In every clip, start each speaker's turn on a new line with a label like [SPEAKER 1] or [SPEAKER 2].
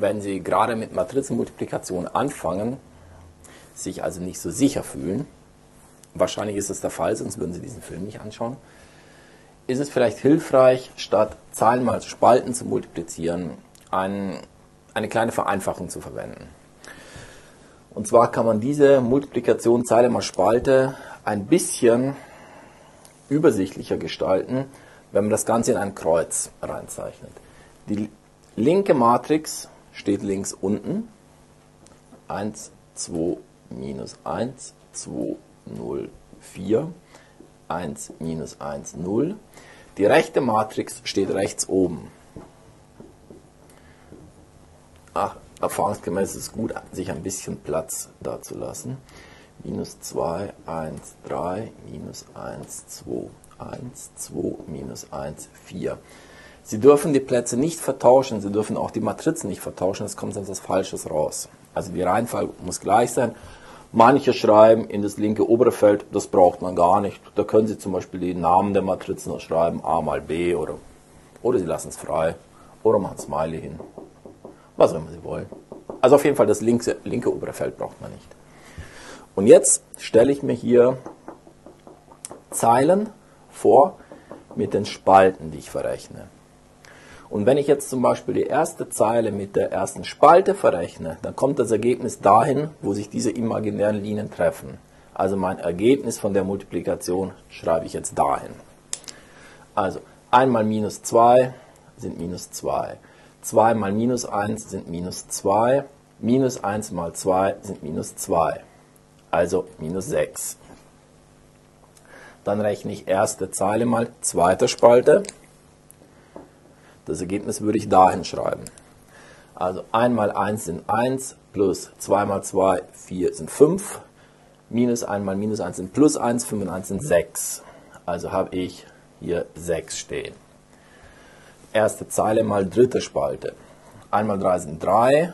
[SPEAKER 1] wenn Sie gerade mit Matrizenmultiplikation anfangen, sich also nicht so sicher fühlen, wahrscheinlich ist es der Fall, sonst würden Sie diesen Film nicht anschauen, ist es vielleicht hilfreich, statt Zahlen mal Spalten zu multiplizieren, ein, eine kleine Vereinfachung zu verwenden. Und zwar kann man diese Multiplikation Zeile mal Spalte ein bisschen übersichtlicher gestalten, wenn man das Ganze in ein Kreuz reinzeichnet. Die linke Matrix steht links unten. 1, 2, minus 1, 2, 0, 4, 1, minus 1, 0. Die rechte Matrix steht rechts oben. Ach, erfahrungsgemäß ist es gut, sich ein bisschen Platz da zu lassen. Minus 2, 1, 3, minus 1, 2, 1, 2, minus 1, 4. Sie dürfen die Plätze nicht vertauschen, Sie dürfen auch die Matrizen nicht vertauschen, es kommt sonst was Falsches raus. Also die Reihenfolge muss gleich sein. Manche schreiben in das linke obere Feld, das braucht man gar nicht. Da können Sie zum Beispiel die Namen der Matrizen schreiben, A mal B oder, oder Sie lassen es frei oder machen Smiley hin. Was auch immer Sie wollen. Also auf jeden Fall das linke, linke obere Feld braucht man nicht. Und jetzt stelle ich mir hier Zeilen vor mit den Spalten, die ich verrechne. Und wenn ich jetzt zum Beispiel die erste Zeile mit der ersten Spalte verrechne, dann kommt das Ergebnis dahin, wo sich diese imaginären Linien treffen. Also mein Ergebnis von der Multiplikation schreibe ich jetzt dahin. Also 1 mal minus 2 sind minus 2. 2 mal minus 1 sind minus 2. Minus 1 mal 2 sind minus 2. Also minus 6. Dann rechne ich erste Zeile mal zweite Spalte. Das Ergebnis würde ich dahin schreiben. Also 1 mal 1 sind 1, plus 2 mal 2, 4 sind 5, minus 1 mal minus 1 sind plus 1, 5 und 1 sind 6. Also habe ich hier 6 stehen. Erste Zeile mal dritte Spalte. 1 mal 3 sind 3,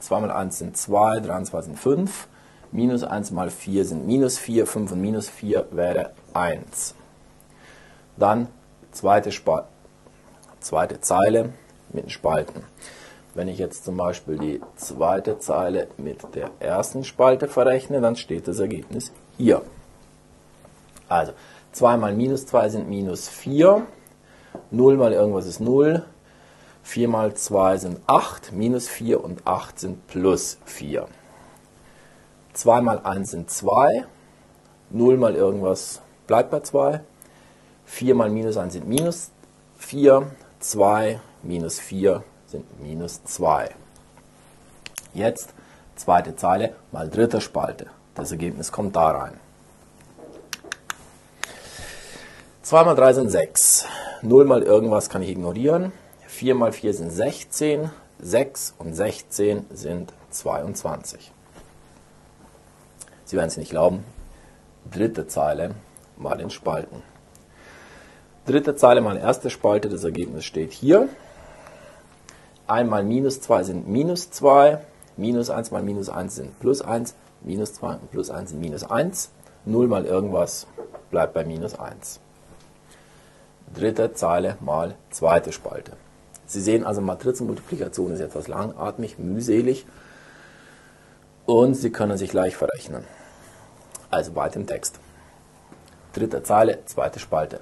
[SPEAKER 1] 2 mal 1 sind 2, 3 und 2 sind 5, minus 1 mal 4 sind minus 4, 5 und minus 4 wäre 1. Dann zweite Spalte zweite Zeile mit den Spalten. Wenn ich jetzt zum Beispiel die zweite Zeile mit der ersten Spalte verrechne, dann steht das Ergebnis hier. Also 2 mal minus 2 sind minus 4, 0 mal irgendwas ist 0, 4 mal 2 sind 8, minus 4 und 8 sind plus 4. 2 mal 1 sind 2, 0 mal irgendwas bleibt bei 2, 4 mal minus 1 sind minus 4, 2 minus 4 sind minus 2. Jetzt zweite Zeile mal dritte Spalte. Das Ergebnis kommt da rein. 2 mal 3 sind 6. 0 mal irgendwas kann ich ignorieren. 4 mal 4 sind 16. 6 und 16 sind 22. Sie werden es nicht glauben. Dritte Zeile mal in Spalten. Dritte Zeile mal erste Spalte, das Ergebnis steht hier. Einmal minus 2 sind minus 2, minus 1 mal minus 1 sind plus 1, minus 2 und plus 1 sind minus 1, 0 mal irgendwas bleibt bei minus 1. Dritte Zeile mal zweite Spalte. Sie sehen also, Matrizenmultiplikation ist etwas langatmig, mühselig und Sie können sich gleich verrechnen. Also weiter im Text. Dritte Zeile, zweite Spalte.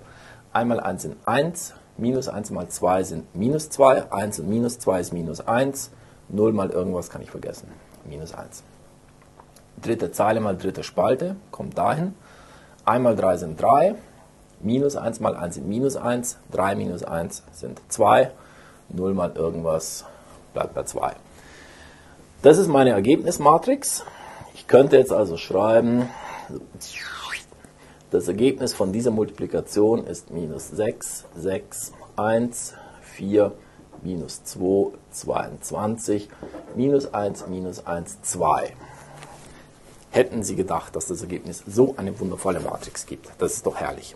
[SPEAKER 1] 1 mal 1 sind 1, minus 1 mal 2 sind minus 2, 1 und minus 2 ist minus 1, 0 mal irgendwas kann ich vergessen, minus 1. Dritte Zeile mal dritte Spalte, kommt dahin. 1 mal 3 sind 3, minus 1 mal 1 sind minus 1, 3 minus 1 sind 2, 0 mal irgendwas bleibt bei 2. Das ist meine Ergebnismatrix. Ich könnte jetzt also schreiben, das Ergebnis von dieser Multiplikation ist minus 6, 6, 1, 4, minus 2, 22, minus 1, minus 1, 2. Hätten Sie gedacht, dass das Ergebnis so eine wundervolle Matrix gibt? Das ist doch herrlich.